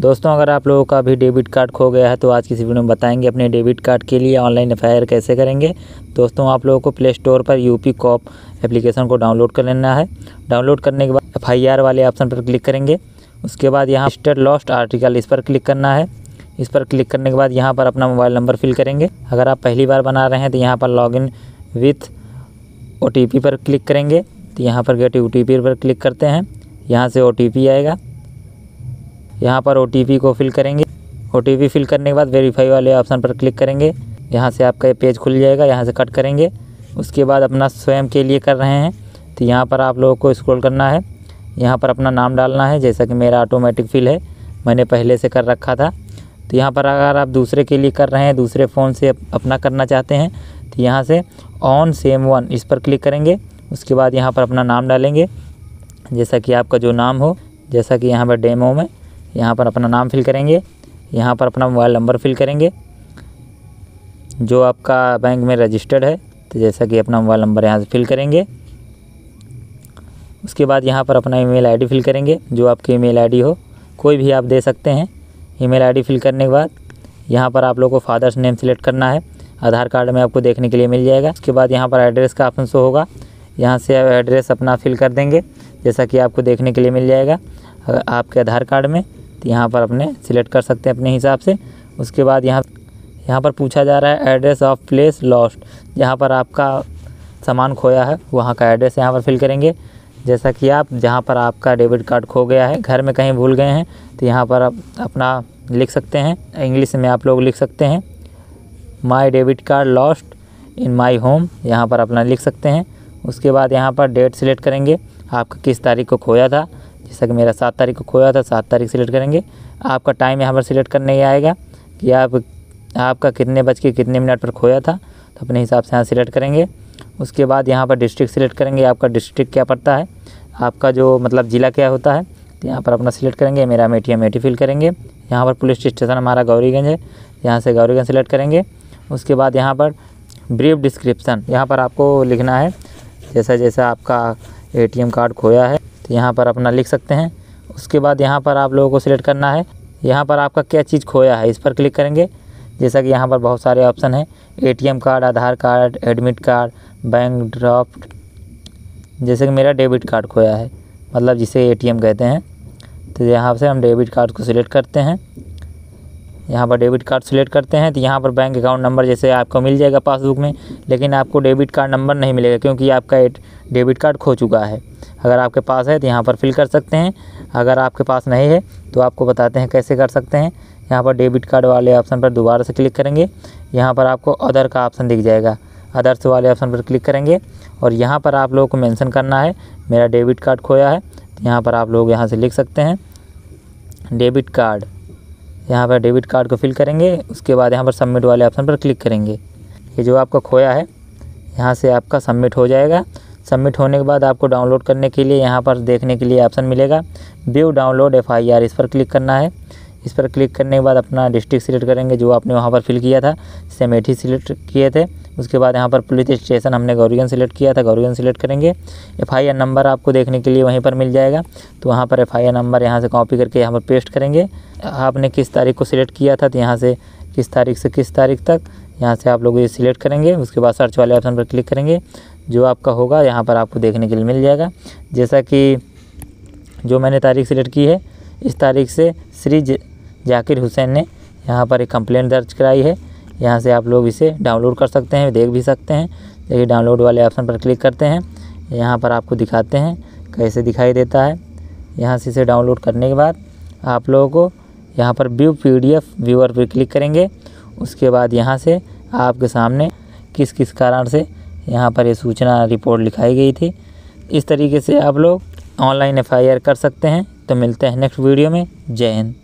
दोस्तों, अगर आप लोगों का भी डेबिट कार्ड खो गया है तो आज की इस वीडियो में बताएँगे अपने डेबिट कार्ड के लिए ऑनलाइन एफआईआर कैसे करेंगे। दोस्तों, आप लोगों को प्ले स्टोर पर यूपी कॉप एप्लीकेशन को डाउनलोड कर लेना है। डाउनलोड करने के बाद एफआईआर वाले ऑप्शन पर क्लिक करेंगे। उसके बाद यहाँ स्टेट लॉस्ट आर्टिकल, इस पर क्लिक करना है। इस पर क्लिक करने के बाद यहाँ पर अपना मोबाइल नंबर फिल करेंगे। अगर आप पहली बार बना रहे हैं तो यहाँ पर लॉगिन विथ ओ पर क्लिक करेंगे। तो यहाँ पर गेट ओ पर क्लिक करते हैं। यहाँ से ओटीपी आएगा। यहाँ पर ओटीपी को फिल करेंगे। ओटीपी फिल करने के बाद वेरीफाई वाले ऑप्शन पर क्लिक करेंगे। यहाँ से आपका ये पेज खुल जाएगा, यहाँ से कट करेंगे। उसके बाद अपना स्वयं के लिए कर रहे हैं। तो यहाँ पर आप लोगों को स्क्रॉल करना है। यहाँ पर अपना नाम डालना है, जैसा कि मेरा ऑटोमेटिक फिल है। मैंने पहले से कर रखा था। तो यहाँ पर अगर आप दूसरे के लिए कर रहे हैं, दूसरे फ़ोन से अपना करना चाहते हैं तो यहाँ से ऑन सेम वन इस पर क्लिक करेंगे। उसके बाद यहाँ पर अपना नाम डालेंगे। जैसा कि आपका जो नाम हो, जैसा कि यहाँ पर डेमो में यहाँ पर अपना नाम फिल करेंगे। यहाँ पर अपना मोबाइल नंबर फिल करेंगे। जो आपका बैंक में रजिस्टर्ड है तो जैसा कि अपना मोबाइल नंबर यहाँ से फिल करेंगे। उसके बाद यहाँ पर अपना ईमेल आईडी फिल करेंगे, जो आपकी ईमेल आईडी हो। कोई भी आप दे सकते हैं। ईमेल आईडी फिल करने के बाद यहाँ पर आप लोग को फादर्स नेम सेलेक्ट करना है। आधार कार्ड में आपको देखने के लिए मिल जाएगा। उसके बाद यहाँ पर एड्रेस का ऑप्शन शो होगा। यहाँ से एड्रेस अपना फिल कर देंगे, जैसा कि आपको देखने के लिए मिल जाएगा। आपके आधार कार्ड में तो यहाँ पर अपने सिलेक्ट कर सकते हैं अपने हिसाब से। उसके बाद यहाँ यहाँ पर पूछा जा रहा है एड्रेस ऑफ़ प्लेस लॉस्ट जहाँ पर आपका सामान खोया है, वहाँ का एड्रेस यहाँ पर फिल करेंगे। जैसा कि आप, जहाँ पर आपका डेबिट कार्ड खो गया है, घर में कहीं भूल गए हैं तो यहाँ पर आप अपना लिख सकते हैं। इंग्लिश में आप लोग लिख सकते हैं my debit card lost in my home यहाँ पर अपना लिख सकते हैं। उसके बाद यहाँ पर डेट सिलेक्ट करेंगे, आपका किस तारीख को खोया था जैसा कि मेरा सात तारीख को खोया था, सात तारीख सिलेक्ट करेंगे। आपका टाइम यहाँ पर सिलेक्ट करने ही आएगा कि आप, आपका कितने बज के कितने मिनट पर खोया था तो अपने हिसाब से यहाँ सिलेक्ट करेंगे। उसके बाद यहाँ पर डिस्ट्रिक्ट सिलेक्ट करेंगे, आपका डिस्ट्रिक्ट क्या पड़ता है, आपका जो मतलब ज़िला क्या होता है तो यहाँ पर अपना सिलेक्ट करेंगे। मेरा मेटी मेटी फिल करेंगे। यहाँ पर पुलिस स्टेशन हमारा गौरीगंज है, यहाँ से गौरीगंज सिलेक्ट करेंगे। उसके बाद यहाँ पर ब्रीफ डिस्क्रिप्सन यहाँ पर आपको लिखना है जैसा जैसा आपका एटीएम कार्ड खोया है। तो यहाँ पर अपना लिख सकते हैं। उसके बाद यहाँ पर आप लोगों को सिलेक्ट करना है। यहाँ पर आपका क्या चीज़ खोया है, इस पर क्लिक करेंगे। जैसा कि यहाँ पर बहुत सारे ऑप्शन हैं। ATM card Aadhaar card admit card bank draft जैसे कि मेरा डेबिट कार्ड खोया है। मतलब जिसे एटीएम कहते हैं। तो यहाँ से हम डेबिट कार्ड को सिलेक्ट करते हैं। यहाँ पर डेबिट कार्ड सेलेक्ट करते हैं तो यहाँ पर बैंक अकाउंट नंबर जैसे आपको मिल जाएगा पासबुक में, लेकिन आपको डेबिट कार्ड नंबर नहीं मिलेगा क्योंकि आपका डेबिट कार्ड खो चुका है। अगर आपके पास है तो यहाँ पर फिल कर सकते हैं, अगर आपके पास नहीं है तो आपको बताते हैं कैसे कर सकते हैं। यहाँ पर डेबिट कार्ड वाले ऑप्शन पर दोबारा से क्लिक करेंगे, यहाँ पर आपको अदर का ऑप्शन दिख जाएगा। अदर्स वाले ऑप्शन पर क्लिक करेंगे, और यहाँ पर आप लोगों को मेंशन करना है, मेरा डेबिट कार्ड खोया है तो यहाँ पर आप लोग यहाँ से लिख सकते हैं, डेबिट कार्ड। यहाँ पर डेबिट कार्ड को फिल करेंगे, उसके बाद यहाँ पर सबमिट वाले ऑप्शन पर क्लिक करेंगे। ये जो आपका खोया है, यहाँ से आपका सबमिट हो जाएगा। सबमिट होने के बाद आपको डाउनलोड करने के लिए यहाँ पर देखने के लिए ऑप्शन मिलेगा। व्यू डाउनलोड एफआईआर, इस पर क्लिक करना है। इस पर क्लिक करने के बाद अपना डिस्ट्रिक्ट सिलेक्ट करेंगे, जो आपने वहाँ पर फिल किया था जैसे अमेठी सिलेक्ट किए थे। उसके बाद यहाँ पर पुलिस स्टेशन हमने गौरीगंज सेलेक्ट किया था। गौरीगंज सेलेक्ट करेंगे। एफ़ नंबर आपको देखने के लिए वहीं पर मिल जाएगा। तो वहाँ पर एफ़ नंबर यहाँ से कॉपी करके यहाँ पर पेस्ट करेंगे। आपने किस तारीख को सिलेक्ट किया था तो यहाँ से किस तारीख से किस तारीख तक यहाँ से आप लोग ये सिलेक्ट करेंगे। उसके बाद सर्च वाले ऑप्शन पर क्लिक करेंगे। जो आपका होगा यहाँ पर आपको देखने के लिए मिल जाएगा। जैसा कि जो मैंने तारीख सिलेक्ट की है, इस तारीख से श्री जाकिर हुसैन ने यहाँ पर एक कंप्लेंट दर्ज कराई है। यहाँ से आप लोग इसे डाउनलोड कर सकते हैं, देख भी सकते हैं। देखिए डाउनलोड वाले ऑप्शन पर क्लिक करते हैं। यहाँ पर आपको दिखाते हैं कैसे दिखाई देता है। यहाँ से इसे डाउनलोड करने के बाद आप लोगों को यहाँ पर व्यू पीडीएफ व्यूअर पर क्लिक करेंगे। उसके बाद यहाँ से आपके सामने किस किस कारण से यहाँ पर ये यह सूचना रिपोर्ट लिखाई गई थी। इस तरीके से आप लोग ऑनलाइन एफआईआर कर सकते हैं। तो मिलते हैं नेक्स्ट वीडियो में। जय हिंद।